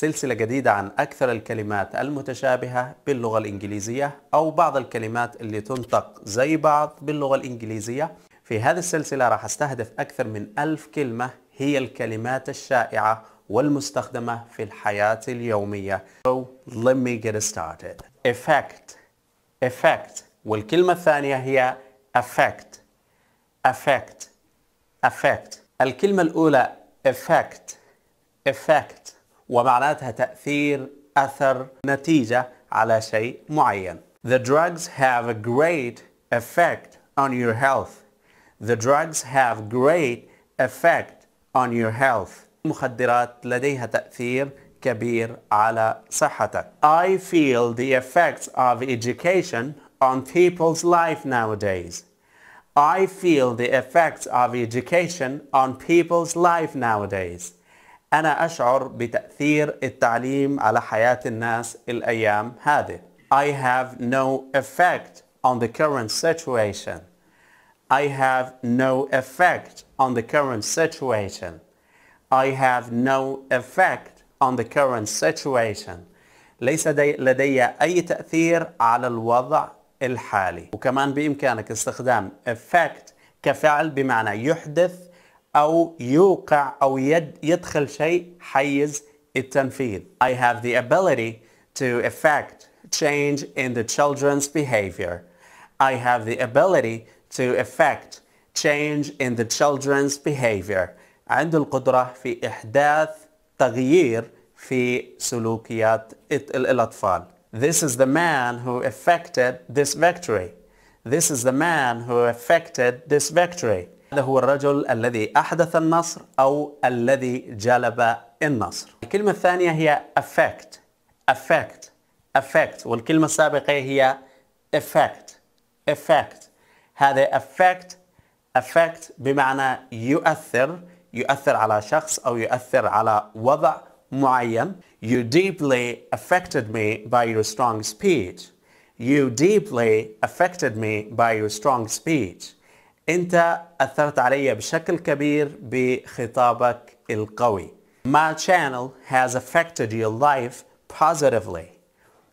سلسلة جديدة عن أكثر الكلمات المتشابهة باللغة الإنجليزية أو بعض الكلمات اللي تنطق زي بعض باللغة الإنجليزية. في هذه السلسلة راح أستهدف أكثر من ألف كلمة هي الكلمات الشائعة والمستخدمة في الحياة اليومية. So let me get started. Effect. Effect. والكلمة الثانية هي affect. Affect. Affect. الكلمة الأولى effect. Effect. ومعناتها تأثير أثر نتيجة على شيء معين. The drugs have a great effect on your health. The drugs have great effect on your health. المخدرات لديها تأثير كبير على صحتك. I feel the effects of education on people's life nowadays. I feel the effects of education on people's life nowadays. أنا أشعر بتأثير التعليم على حياة الناس الأيام هذه. I have no effect on the current situation. I have no effect on the current situation. I have no effect on the current situation. ليس دي لدي أي تأثير على الوضع الحالي وكمان بإمكانك استخدام effect كفعل بمعنى يحدث أو يوقع أو يد يدخل شيء حيز التنفيذ. I have the ability to effect change in the children's behavior. I have the ability to effect change in the children's behavior. عنده القدرة في إحداث تغيير في سلوكيات الأطفال. This is the man who effected this victory. This is the man who effected this victory. هذا هو الرجل الذي أحدث النصر أو الذي جلب النصر. الكلمة الثانية هي affect. affect. affect. والكلمة السابقة هي effect. effect. هذا affect affect بمعنى يؤثر يؤثر على شخص أو يؤثر على وضع معين. You deeply affected me by your strong speech. You deeply affected me by your strong speech. أنت أثرت علي بشكل كبير بخطابك القوي. My channel has affected your life positively.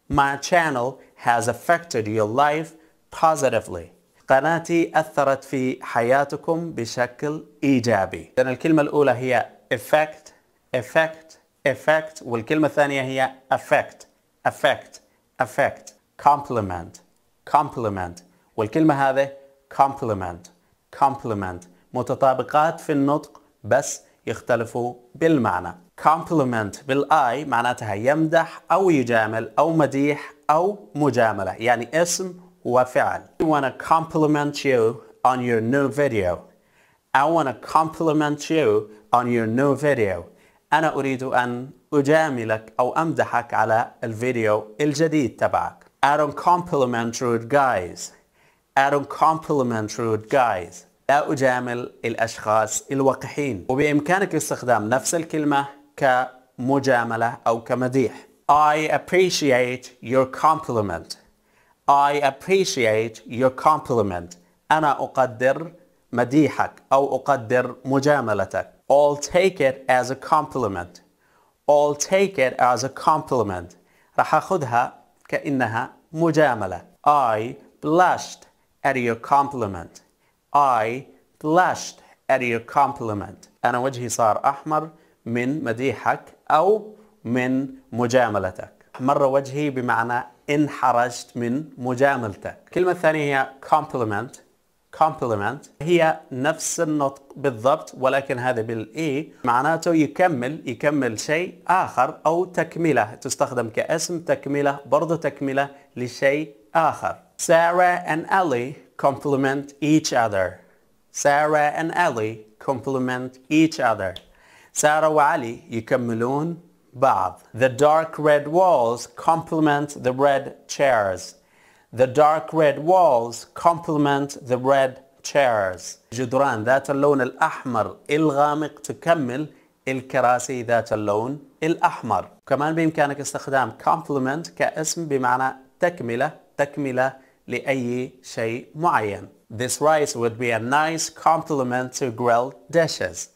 My channel has affected your life positively. قناتي أثرت في حياتكم بشكل إيجابي. لأن الكلمة الأولى هي effect, effect, effect والكلمة الثانية هي affect, affect, affect, compliment, compliment والكلمة هذه compliment, compliment متطابقات في النطق بس يختلفوا بالمعنى. compliment بالآي معناتها يمدح أو يجامل أو مديح أو مجاملة يعني اسم وفعل. I want to compliment you on your new video. I want to compliment you on your new video. أنا أريد أن أجاملك أو أمدحك على الفيديو الجديد تبعك. I don't compliment rude guys. I don't compliment rude guys. لا أجامل الأشخاص الوقحين. وبإمكانك استخدام نفس الكلمة كمجاملة أو كمديح. I appreciate your compliment. I appreciate your compliment. أنا أقدر مديحك أو أقدر مجاملتك. I'll take it as a compliment. I'll take it as a compliment. راح أخذها كأنها مجاملة. I blushed at your compliment. I blushed at your compliment. أنا وجهي صار أحمر من مديحك أو من مجاملتك. مر وجهي بمعنى انحرجت من مجاملتك. الكلمة الثانية هي compliment. compliment هي نفس النطق بالضبط ولكن هذا بالاي معناته يكمل يكمل شيء آخر أو تكملة تستخدم كاسم تكملة برضو تكملة لشيء آخر. Sarah and Ellie compliment each other. Sarah and Ellie compliment each other. سارة وعلي يكملون بعض. The dark red walls complement the red chairs. The dark red walls complement the red chairs. جدران ذات اللون الأحمر الغامق تكمل الكراسي ذات اللون الأحمر. كمان بإمكانك استخدام complement كاسم بمعنى تكملة تكملة لأي شيء معين. This rice would be a nice complement to grilled dishes.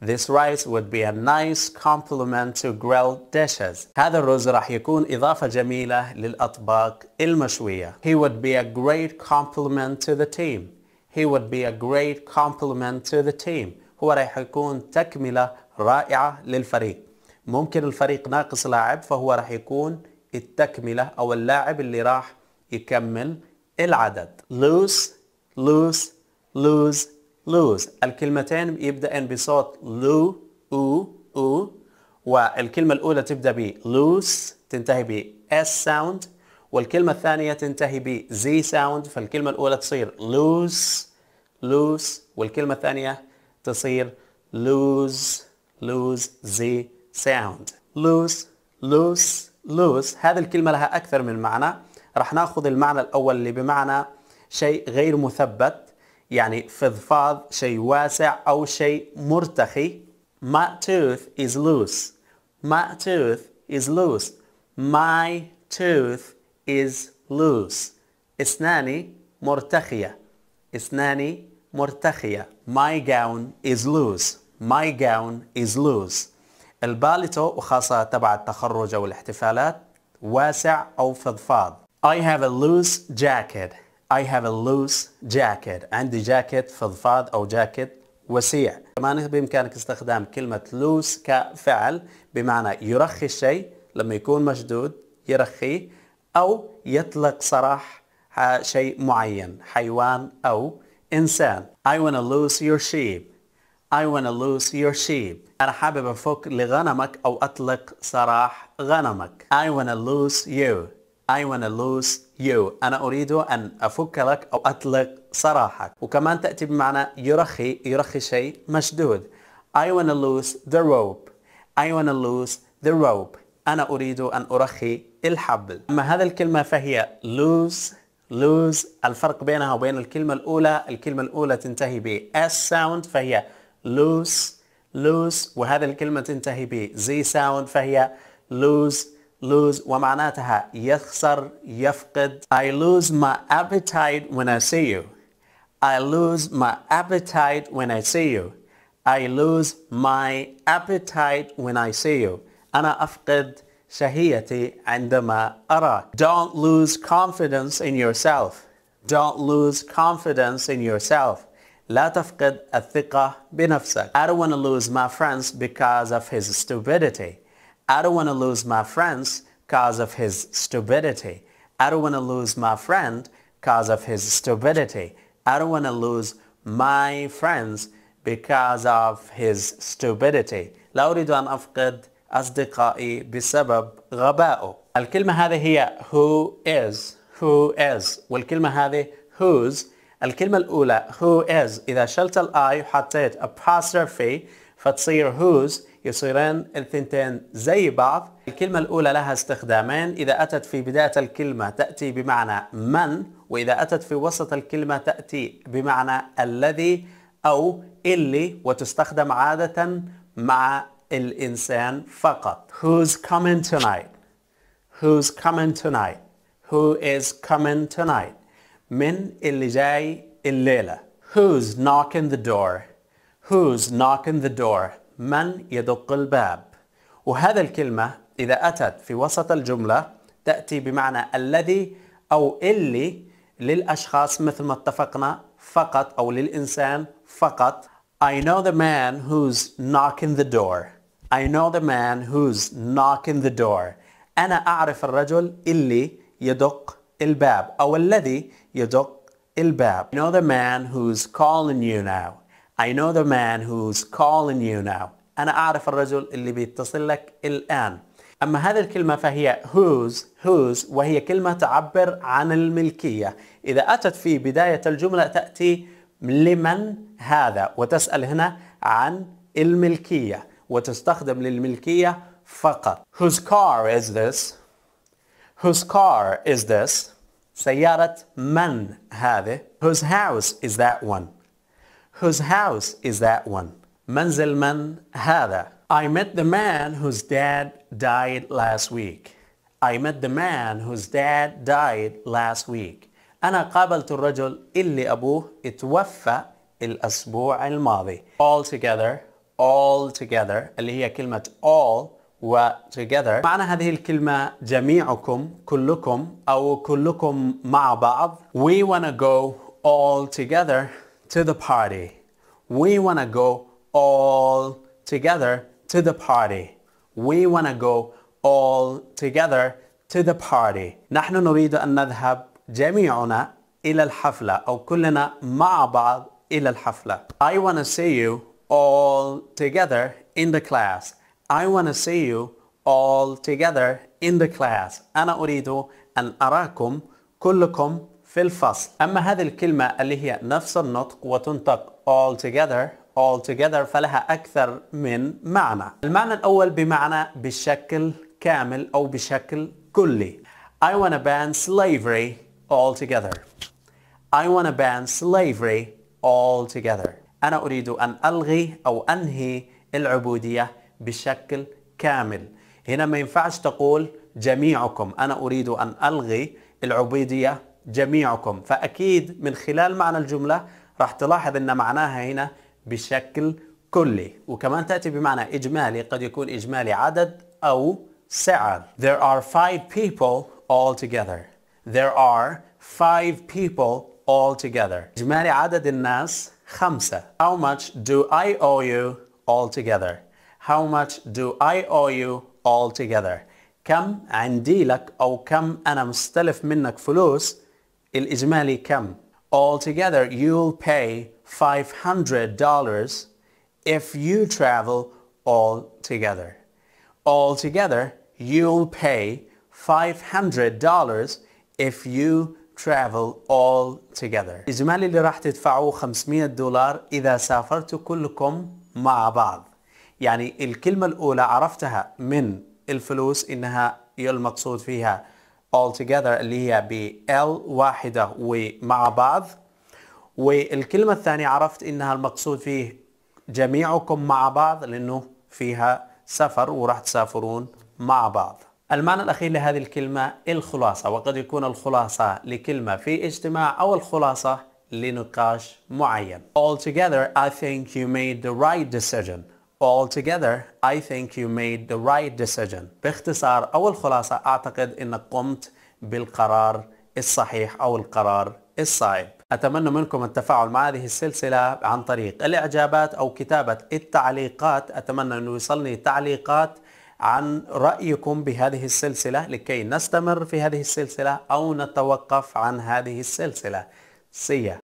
This rice would be a nice complement to grilled dishes. هذا الرز راح يكون إضافة جميلة للأطباق المشوية. He would be a great complement to the team. He would be a great complement to the team. هو راح يكون تكملة رائعة للفريق. ممكن الفريق ناقص لاعب فهو راح يكون التكملة أو اللاعب اللي راح يكمل العدد. Lose, lose, lose, lose. الكلمتين يبدأن بصوت لو أو أو. والكلمة الأولى تبدأ ب loose تنتهي ب s sound. والكلمة الثانية تنتهي ب z sound. فالكلمة الأولى تصير loose loose والكلمة الثانية تصير lose lose z sound. Loose loose loose هذه الكلمة لها أكثر من معنى. راح ناخذ المعنى الأول اللي بمعنى شيء غير مثبت يعني فضفاض شيء واسع أو شيء مرتخي. My tooth is loose. My tooth is loose. My tooth is loose. إسناني مرتخية. إسناني مرتخية. My gown is loose. My gown is loose. الباليتو وخاصة تبع التخرج أو الاحتفالات واسع أو فضفاض. I have a loose jacket. I have a loose jacket. عندي جاكيت فضفاض أو جاكيت وسيع. كمان بإمكانك استخدام كلمة loose كفعل بمعنى يرخي الشيء لما يكون مشدود يرخيه أو يطلق سراح شيء معين حيوان أو إنسان. I wanna lose your sheep. I wanna lose your sheep. أنا حابب أفك لغنمك أو أطلق سراح غنمك. I wanna lose you. I wanna lose you. أنا أريد أن أفك لك أو أطلق سراحك وكمان تأتي بمعنى يرخي يرخي شيء مشدود. I wanna lose the rope. I wanna lose the rope. أنا أريد أن أرخي الحبل. أما هذه الكلمة فهي lose lose. الفرق بينها وبين الكلمة الأولى الكلمة الأولى تنتهي ب S sound فهي lose lose. وهذه الكلمة تنتهي ب Z sound فهي lose. lose ومعناتها يخسر يفقد I lose my appetite when I see you I lose my appetite when I see you I lose my appetite when I see you أنا أفقد شهيتي عندما أراك Don't lose confidence in yourself Don't lose confidence in yourself لا تفقد الثقة بنفسك I don't want to lose my friends because of his stupidity I don't want to lose my friends because of his stupidity. I don't want to lose my friend because of his stupidity. I don't want to lose my friends because of his stupidity. لا أريد أن أفقد أصدقائي بسبب غبائه. الكلمة هذه هي who is who is والكلمة هذه whose الكلمة الأولى who is إذا شلت الآي وحطيت apostrophe فتصير whose يصيران الثنتين زي بعض الكلمة الأولى لها استخدامين إذا أتت في بداية الكلمة تأتي بمعنى من وإذا أتت في وسط الكلمة تأتي بمعنى الذي أو اللي وتستخدم عادة مع الإنسان فقط Who's coming tonight? Who's coming tonight? Who is coming tonight? من اللي جاي الليلة Who's knocking the door? Who's knocking the door? من يدق الباب. وهذا الكلمة إذا أتت في وسط الجملة تأتي بمعنى الذي أو اللي للأشخاص مثل ما اتفقنا فقط أو للإنسان فقط. I know the man who's knocking the door. I know the man who's knocking the door. أنا أعرف الرجل اللي يدق الباب أو الذي يدق الباب. I know the man who's calling you now. I know the man who's calling you now أنا أعرف الرجل اللي بيتصل لك الآن أما هذه الكلمة فهي whose whose وهي كلمة تعبر عن الملكية إذا أتت في بداية الجملة تأتي لمن هذا وتسأل هنا عن الملكية وتستخدم للملكية فقط Whose car is this? Whose car is this? سيارة من هذه? Whose house is that one? Whose house is that one? منزل من هذا? I met the man whose dad died last week. I met the man whose dad died last week. أنا قابلت الرجل اللي أبوه اتوفى الأسبوع الماضي. All together, all together اللي هي كلمة all و together معنى هذه الكلمة جميعكم كلكم أو كلكم مع بعض we wanna go all together to the party we wanna go all together to the party we wanna go all together to the party نحن نريد أن نذهب جميعنا إلى الحفلة أو كلنا مع بعض إلى الحفلة I wanna see you all together in the class I wanna see you all together in the class أنا أريد أن أراكم كلكم في الفصل. أما هذه الكلمة اللي هي نفس النطق وتنطق all together all together فلها أكثر من معنى. المعنى الأول بمعنى بشكل كامل أو بشكل كلي. I wanna ban slavery all together. I wanna ban slavery all together. أنا أريد أن ألغي أو أنهي العبودية بشكل كامل. هنا ما ينفعش تقول جميعكم. أنا أريد أن ألغي العبودية جميعكم. فأكيد من خلال معنى الجملة راح تلاحظ أن معناها هنا بشكل كلي. وكمان تأتي بمعنى إجمالي قد يكون إجمالي عدد أو سعر. There are five people all together. There are five people all together. إجمالي عدد الناس خمسة. How much do I owe you all together? How much do I owe you all together? كم عندي لك أو كم أنا مستلف منك فلوس الإجمالي كم؟ All together you'll pay $500 if you travel all together. All together you'll pay $500 if you travel all together. إجمالي اللي راح تدفعوه 500 دولار إذا سافرتوا كلكم مع بعض. يعني الكلمة الأولى عرفتها من الفلوس إنها المقصود فيها all together اللي هي ب L واحدة ومع بعض. والكلمة الثانية عرفت إنها المقصود فيه جميعكم مع بعض لأنه فيها سفر وراح تسافرون مع بعض. المعنى الأخير لهذه الكلمة الخلاصة وقد يكون الخلاصة لكلمة في اجتماع أو الخلاصة لنقاش معين. Altogether I think you made the right decision. Altogether I think you made the right decision باختصار أو الخلاصة أعتقد أنك قمت بالقرار الصحيح أو القرار الصائب أتمنى منكم التفاعل مع هذه السلسلة عن طريق الإعجابات أو كتابة التعليقات أتمنى أن يوصلني تعليقات عن رأيكم بهذه السلسلة لكي نستمر في هذه السلسلة أو نتوقف عن هذه السلسلة. See ya.